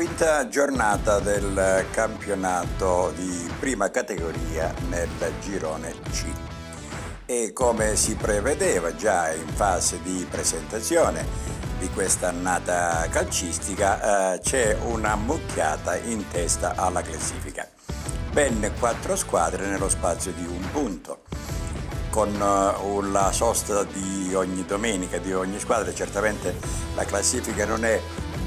Quinta giornata del campionato di prima categoria nel girone C. E come si prevedeva già in fase di presentazione di questa annata calcistica, eh, c'è una mucchiata in testa alla classifica. Ben quattro squadre nello spazio di un punto con uh, la sosta di ogni domenica di ogni squadra. Certamente la classifica non è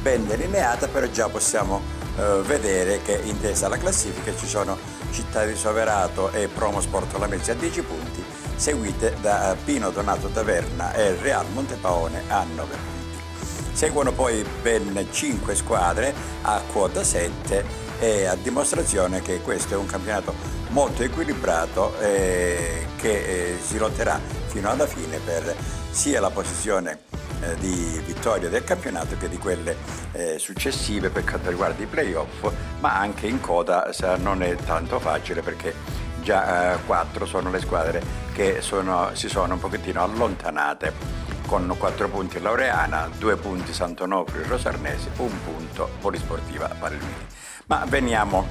ben delineata, però già possiamo uh, vedere che in testa alla classifica ci sono Città di Soverato e Promo Sport Lamezzi a 10 punti, seguite da Pino Donato Taverna e Real Montepaone a 9 punti. Seguono poi ben 5 squadre a quota 7 e a dimostrazione che questo è un campionato molto equilibrato eh, che eh, si lotterà fino alla fine per sia la posizione eh, di vittoria del campionato che di quelle eh, successive per quanto riguarda i playoff, ma anche in coda non è tanto facile perché già eh, quattro sono le squadre che sono, si sono un pochettino allontanate con 4 punti Laureana, 2 punti Santonofrio Rosarnese, 1 punto Polisportiva Palmini. Ma veniamo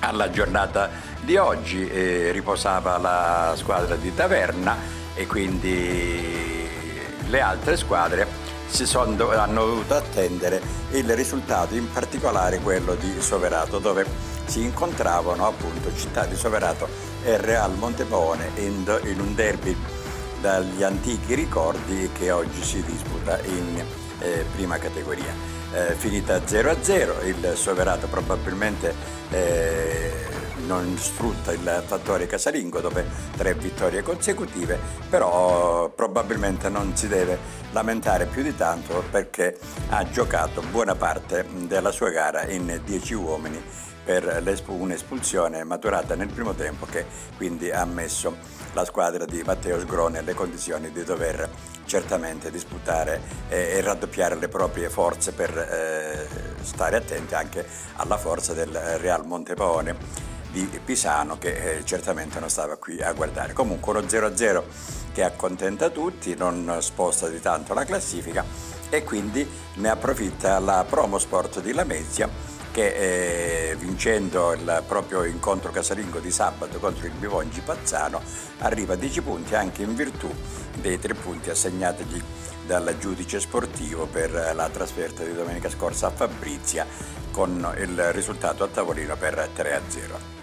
alla giornata di oggi, eh, riposava la squadra di Taverna e quindi le altre squadre sono, hanno dovuto attendere il risultato, in particolare quello di Soverato, dove si incontravano appunto Città di Soverato e Real Montepone in, in un derby dagli antichi ricordi che oggi si disputa in eh, prima categoria. Eh, finita 0-0, il Soverato probabilmente eh, non sfrutta il fattore casalingo dopo tre vittorie consecutive, però probabilmente non si deve lamentare più di tanto perché ha giocato buona parte della sua gara in 10 uomini per un'espulsione maturata nel primo tempo che quindi ha messo la squadra di Matteo Sgrone nelle condizioni di dover certamente disputare e, raddoppiare le proprie forze per eh, stare attenti anche alla forza del Real Montepone di Pisano che eh, certamente non stava qui a guardare. Comunque uno 0-0 che accontenta tutti, non sposta di tanto la classifica e quindi ne approfitta la Promo Sport di Lamezia che eh, vincendo il proprio incontro casalingo di sabato contro il Bivongi Pazzano arriva a 10 punti anche in virtù dei tre punti assegnatagli dal giudice sportivo per la trasferta di domenica scorsa a Fabrizia con il risultato a tavolino per 3-0.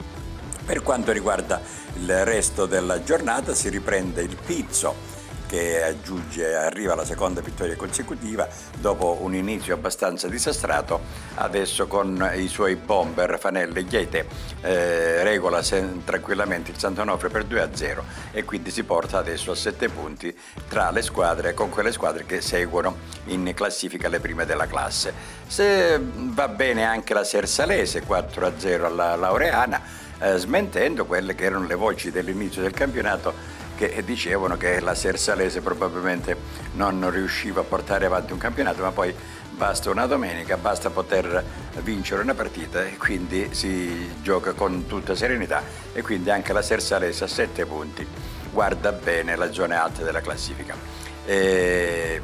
Per quanto riguarda il resto della giornata si riprende il Pizzo che aggiunge, arriva alla seconda vittoria consecutiva dopo un inizio abbastanza disastrato, adesso con i suoi bomber Fanelle e Ghiete eh, regola tranquillamente il Santonofre per 2-0 e quindi si porta adesso a 7 punti tra le squadre con quelle squadre che seguono in classifica le prime della classe. Se va bene anche la Sersalese 4-0 alla Laureana, eh, smentendo quelle che erano le voci dell'inizio del campionato che dicevano che la Sersalese probabilmente non riusciva a portare avanti un campionato, ma poi basta una domenica, basta poter vincere una partita e quindi si gioca con tutta serenità e quindi anche la Sersalese a sette punti guarda bene la zona alta della classifica. E,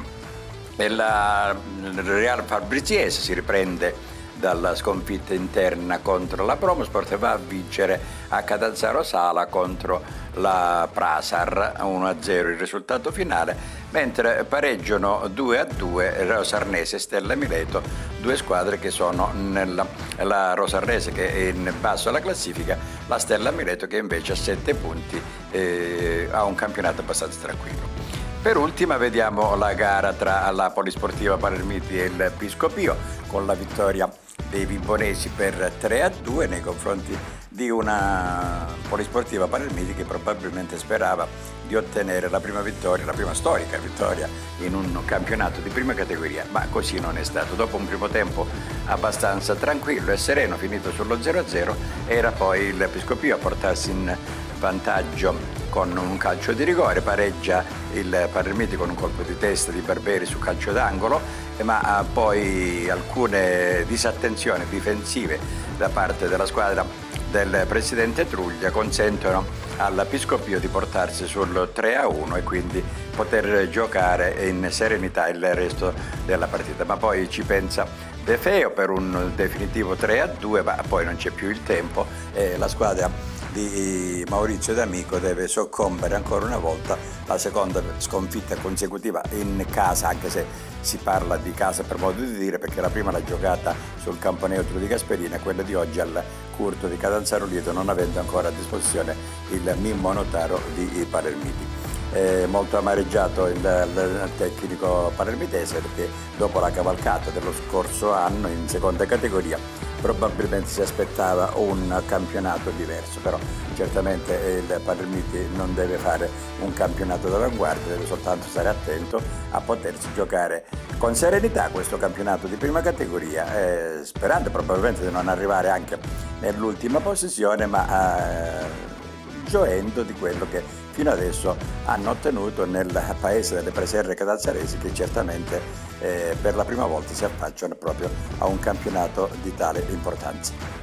e la Real Fabriziese si riprende dalla sconfitta interna contro la Promosport e va a vincere a Catanzaro Sala contro la Prasar 1-0 il risultato finale, mentre pareggiano 2-2 Rosarnese e Stella Mileto, due squadre che sono nella la Rosarnese che è in basso alla classifica, la Stella Mileto che invece ha 7 punti e ha un campionato abbastanza tranquillo. Per ultima vediamo la gara tra la Polisportiva Palermiti e il Piscopio con la vittoria dei Vibonesi per 3 a 2 nei confronti di una polisportiva Palermiti che probabilmente sperava di ottenere la prima vittoria, la prima storica vittoria in un campionato di prima categoria, ma così non è stato. Dopo un primo tempo abbastanza tranquillo e sereno, finito sullo 0-0, era poi il Piscopio a portarsi in vantaggio con un calcio di rigore, pareggia il Palermiti con un colpo di testa di Barberi su calcio d'angolo, ma poi alcune disattenzioni difensive da parte della squadra del presidente Truglia consentono all'Episcopio di portarsi sul 3-1 e quindi poter giocare in serenità il resto della partita. Ma poi ci pensa De Feo per un definitivo 3 a 2, ma poi non c'è più il tempo e la squadra di Maurizio D'Amico deve soccombere ancora una volta la seconda sconfitta consecutiva in casa, anche se si parla di casa per modo di dire, perché la prima l'ha giocata sul campo neutro di Gasperina, quella di oggi al Curto di Catanzaro Lieto, non avendo ancora a disposizione il Mimmo Notaro di Palermiti eh, molto amareggiato il, il, tecnico palermitese perché dopo la cavalcata dello scorso anno in seconda categoria probabilmente si aspettava un campionato diverso, però certamente il Palermiti non deve fare un campionato d'avanguardia, deve soltanto stare attento a potersi giocare con serenità questo campionato di prima categoria, eh, sperando probabilmente di non arrivare anche nell'ultima posizione, ma eh, gioendo di quello che fino adesso hanno ottenuto nel paese delle preserve catanzaresi che certamente eh, per la prima volta si affacciano proprio a un campionato di tale importanza.